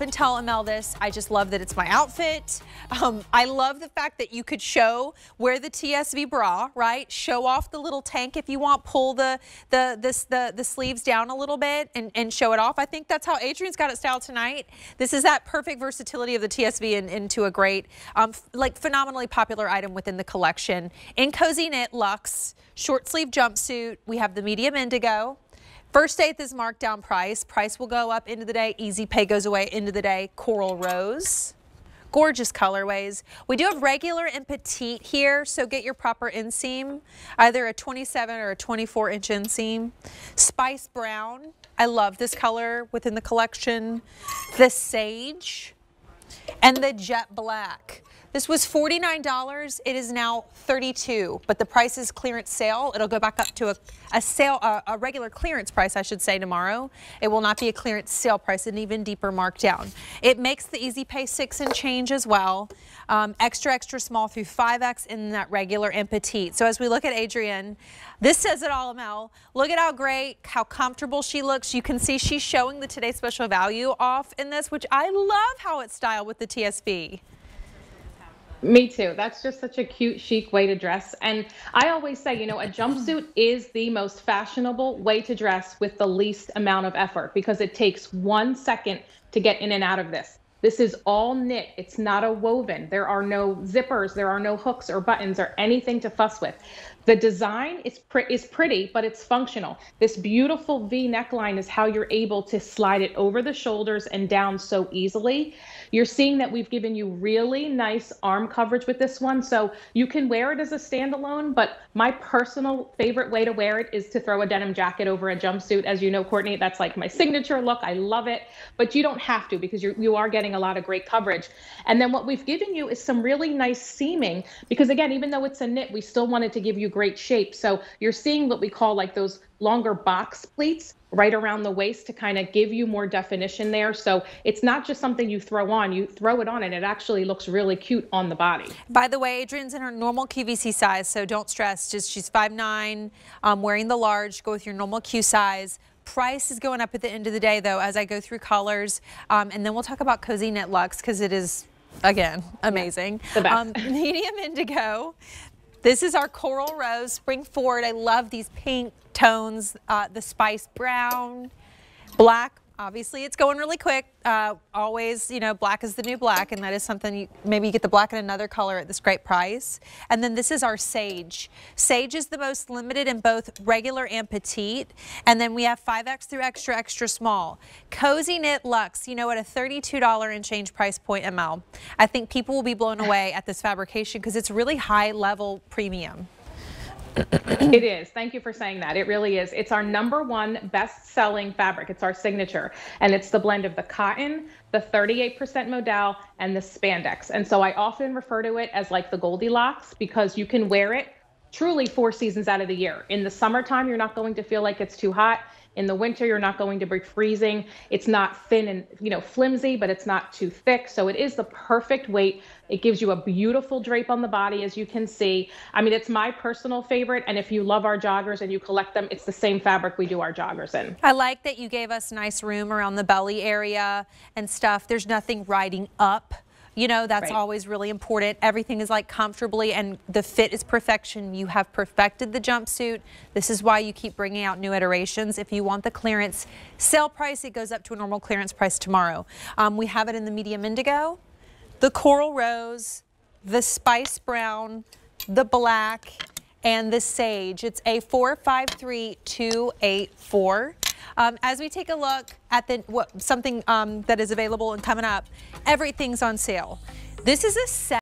often tell Amel this. I just love that it's my outfit. Um, I love the fact that you could show wear the TSV bra, right? Show off the little tank if you want. Pull the the the the sleeves down a little bit and, and show it off. I think that's how Adrian's got it styled tonight. This is that perfect versatility of the TSV in, into a great, um, like phenomenally popular item within the collection. In Cozy Knit Luxe, short sleeve jumpsuit. We have the medium indigo. First eighth is markdown price. Price will go up into the day. Easy pay goes away into the day. Coral rose. Gorgeous colorways. We do have regular and petite here, so get your proper inseam, either a 27 or a 24 inch inseam. Spice brown. I love this color within the collection. The sage and the jet black. This was $49. It is now 32, but the price is clearance sale. It'll go back up to a, a sale, uh, a regular clearance price, I should say, tomorrow. It will not be a clearance sale price, an even deeper markdown. It makes the easy pay six and change as well. Um, extra, extra small through 5X in that regular and petite. So as we look at Adrienne, this says it all, Mel. Look at how great, how comfortable she looks. You can see she's showing the Today Special Value off in this, which I love how it's styled with the TSV. Me too. That's just such a cute, chic way to dress. And I always say, you know, a jumpsuit is the most fashionable way to dress with the least amount of effort because it takes one second to get in and out of this. This is all knit. It's not a woven. There are no zippers, there are no hooks or buttons or anything to fuss with. The design is, pre- is pretty, but it's functional. This beautiful V neckline is how you're able to slide it over the shoulders and down so easily. You're seeing that we've given you really nice arm coverage with this one. So you can wear it as a standalone, but my personal favorite way to wear it is to throw a denim jacket over a jumpsuit. As you know, Courtney, that's like my signature look. I love it, but you don't have to because you're, you are getting a lot of great coverage. And then what we've given you is some really nice seaming because again, even though it's a knit, we still wanted to give you great shape. So you're seeing what we call like those longer box pleats right around the waist to kind of give you more definition there. So it's not just something you throw on, you throw it on and it actually looks really cute on the body. By the way, Adrian's in her normal QVC size, so don't stress. Just she's 5'9", um, wearing the large, go with your normal Q size. Price is going up at the end of the day, though, as I go through colors. Um, and then we'll talk about Cozy Knit Luxe because it is, again, amazing. Yeah, the best. Um, medium indigo. This is our coral rose spring forward. I love these pink tones, uh, the spice brown, black Obviously, it's going really quick. Uh, always, you know, black is the new black, and that is something you, maybe you get the black in another color at this great price. And then this is our sage. Sage is the most limited in both regular and petite. And then we have 5X through extra, extra small. Cozy Knit Luxe, you know, at a $32 and change price point ML. I think people will be blown away at this fabrication because it's really high level premium it is. Thank you for saying that. It really is. It's our number one best selling fabric. It's our signature. And it's the blend of the cotton, the 38% modal, and the spandex. And so I often refer to it as like the Goldilocks because you can wear it truly four seasons out of the year. In the summertime, you're not going to feel like it's too hot. In the winter, you're not going to be freezing. It's not thin and you know flimsy, but it's not too thick. So it is the perfect weight. It gives you a beautiful drape on the body, as you can see. I mean, it's my personal favorite. And if you love our joggers and you collect them, it's the same fabric we do our joggers in. I like that you gave us nice room around the belly area and stuff. There's nothing riding up you know, that's right. always really important. Everything is like comfortably and the fit is perfection. You have perfected the jumpsuit. This is why you keep bringing out new iterations. If you want the clearance sale price, it goes up to a normal clearance price tomorrow. Um, we have it in the medium indigo, the coral rose, the spice brown, the black, and the sage. It's a 453284. Um, as we take a look at the what, something um, that is available and coming up, everything's on sale. This is a set.